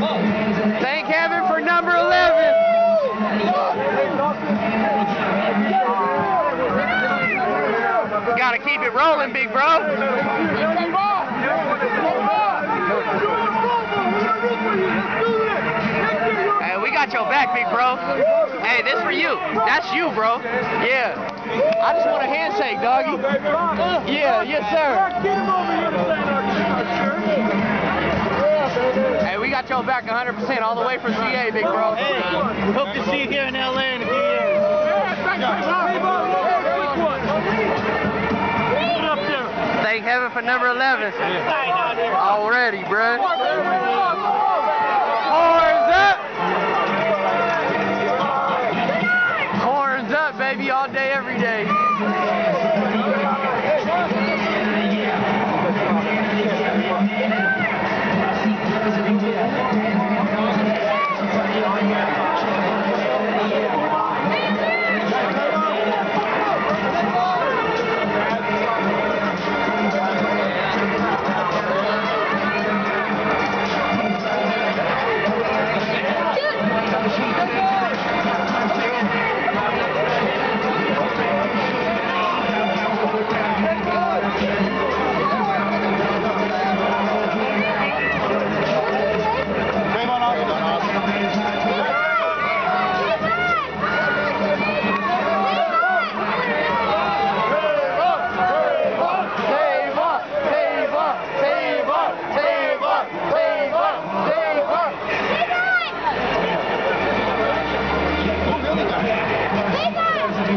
Thank heaven for number 11. Gotta keep it rolling, big bro. Hey, we got your back, big bro. Hey, this for you. That's you, bro. Yeah. I just want a handshake, doggy. Yeah, yes, sir. Got your back 100% all the way from CA, big bro. Hey, hope to see you here in LA in a few years. Thank heaven for number 11. Already, bruh.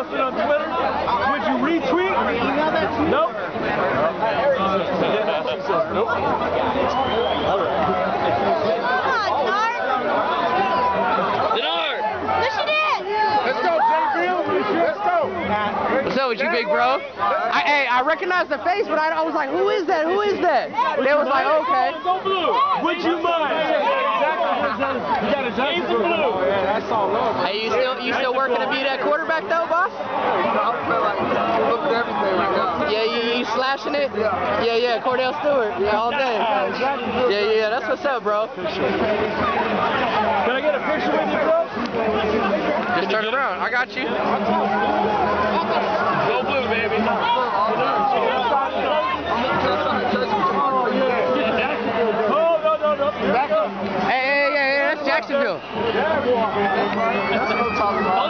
post it on Twitter? Would you retweet? Email that to me? Nope. She says nope. Let's go, JB. Let's go. What's up with you, big bro? I, hey, I recognize the face, but I, I was like, who is that? Who is that? They was like, okay. Go blue. Would you mind? You got a Jackson blue. Yeah, that's all love. Hey, you still you still working to be that quarterback though, boss? Yeah, you, you slashing it? Yeah, yeah, Kordell Stewart. Yeah, all day. Yeah, yeah, yeah, that's what's up, bro. Can I get a picture with you, bro? Just turn it around. I got you. Go blue, baby. Oh, no, no, no. Back up. Hey, hey, hey, hey, that's Jacksonville.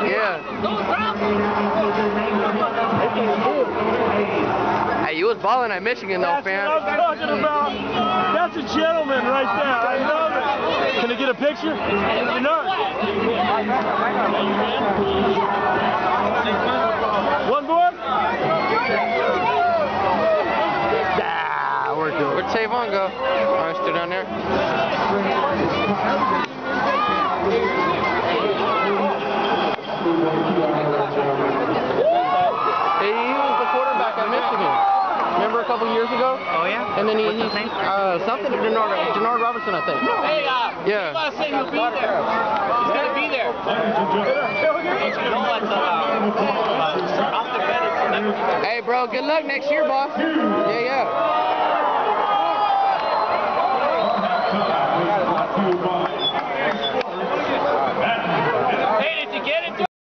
Yeah. Hey, you was balling at Michigan though, That's what. I'm talking about. That's a gentleman right there. I love it. Can I get a picture? No more? Ah. Tavon go? All right, still down there. Hey, he was the quarterback at Michigan. Remember a couple years ago? Oh yeah. And then he, What's he's uh, something Denard, Denard Robertson, I think. Hey, uh, Yeah. He'll be there. He's gonna be there. You know what? Off the bed. Hey, bro, good luck next year, boss. Yeah, yeah.